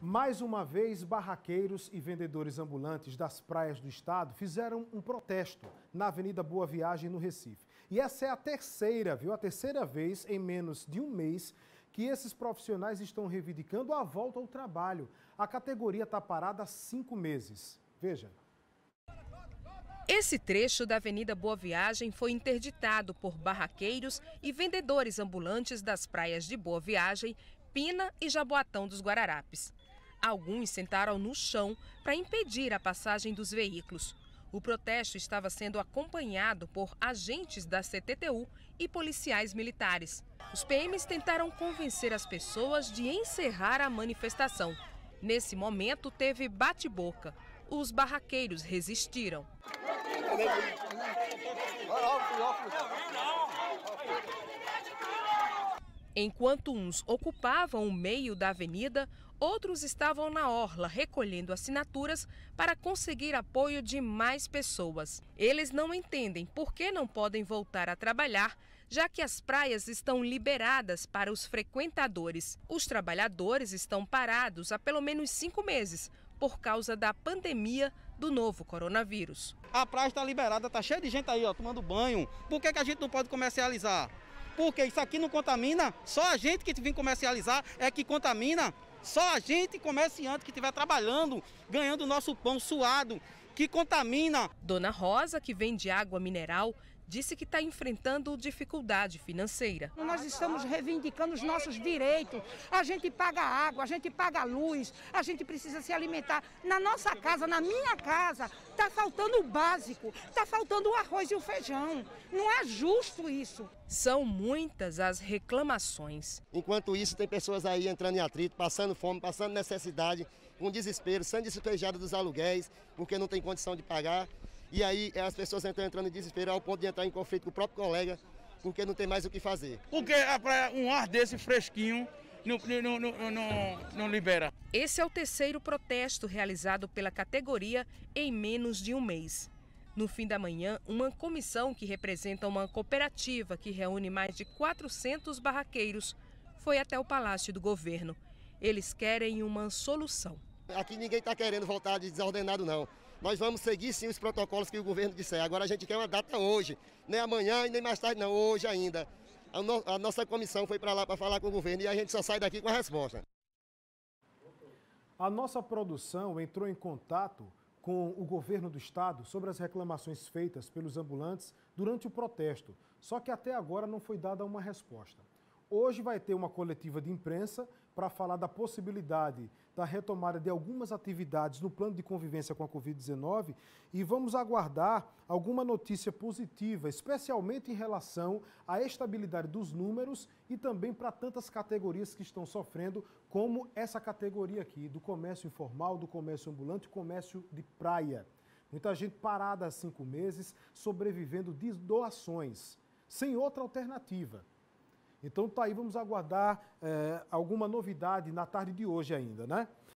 Mais uma vez, barraqueiros e vendedores ambulantes das praias do estado fizeram um protesto na Avenida Boa Viagem, no Recife. E essa é a terceira, viu? A terceira vez em menos de um mês que esses profissionais estão reivindicando a volta ao trabalho. A categoria está parada há cinco meses. Veja. Esse trecho da Avenida Boa Viagem foi interditado por barraqueiros e vendedores ambulantes das praias de Boa Viagem, Pina e Jaboatão dos Guararapes. Alguns sentaram no chão para impedir a passagem dos veículos. O protesto estava sendo acompanhado por agentes da CTTU e policiais militares. Os PMs tentaram convencer as pessoas de encerrar a manifestação. Nesse momento, teve bate-boca. Os barraqueiros resistiram. Enquanto uns ocupavam o meio da avenida, outros estavam na orla recolhendo assinaturas para conseguir apoio de mais pessoas. Eles não entendem por que não podem voltar a trabalhar, já que as praias estão liberadas para os frequentadores. Os trabalhadores estão parados há pelo menos cinco meses por causa da pandemia do novo coronavírus. A praia está liberada, está cheia de gente aí ó, tomando banho. Por que, que a gente não pode comercializar? Porque isso aqui não contamina, só a gente que vem comercializar é que contamina. Só a gente, comerciante, que estiver trabalhando, ganhando nosso pão suado, que contamina. Dona Rosa, que vende água mineral, disse que está enfrentando dificuldade financeira. Nós estamos reivindicando os nossos direitos. A gente paga água, a gente paga luz, a gente precisa se alimentar. Na nossa casa, na minha casa, está faltando o básico, está faltando o arroz e o feijão. Não é justo isso. São muitas as reclamações. Enquanto isso, tem pessoas aí entrando em atrito, passando fome, passando necessidade, com desespero, sendo despejado dos aluguéis, porque não tem condição de pagar. E aí as pessoas estão entrando em desespero ao ponto de entrar em conflito com o próprio colega, porque não tem mais o que fazer. Porque um ar desse fresquinho não, não, não, não, não libera. Esse é o terceiro protesto realizado pela categoria em menos de um mês. No fim da manhã, uma comissão que representa uma cooperativa que reúne mais de 400 barraqueiros foi até o Palácio do Governo. Eles querem uma solução. Aqui ninguém está querendo voltar de desordenado, não. Nós vamos seguir sim os protocolos que o governo disser. Agora a gente quer uma data hoje, nem amanhã e nem mais tarde, não, hoje ainda. A, no, a nossa comissão foi para lá para falar com o governo e a gente só sai daqui com a resposta. A nossa produção entrou em contato com o governo do estado sobre as reclamações feitas pelos ambulantes durante o protesto, só que até agora não foi dada uma resposta. Hoje vai ter uma coletiva de imprensa para falar da possibilidade da retomada de algumas atividades no plano de convivência com a Covid-19 e vamos aguardar alguma notícia positiva, especialmente em relação à estabilidade dos números e também para tantas categorias que estão sofrendo, como essa categoria aqui, do comércio informal, do comércio ambulante, comércio de praia. Muita gente parada há cinco meses, sobrevivendo de doações, sem outra alternativa. Então tá aí, vamos aguardar é, alguma novidade na tarde de hoje ainda, né?